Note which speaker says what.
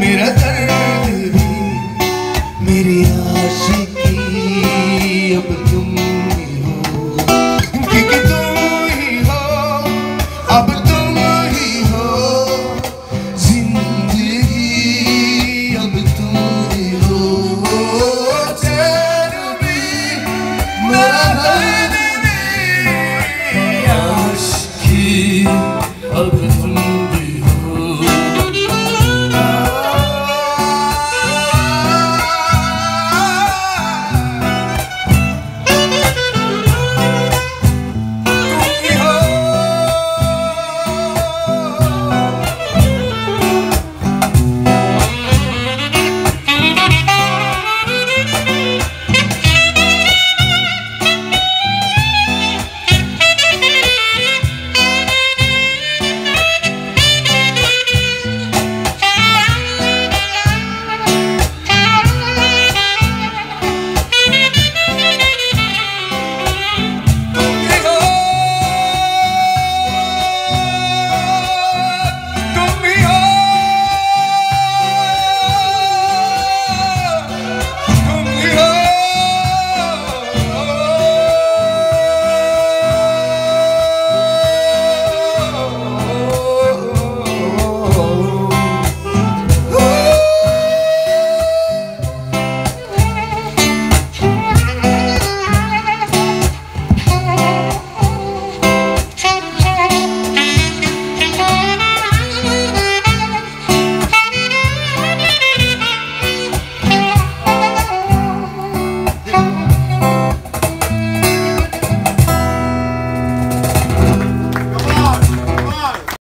Speaker 1: मेरा दर्द मेरी आशिकी। अब तुम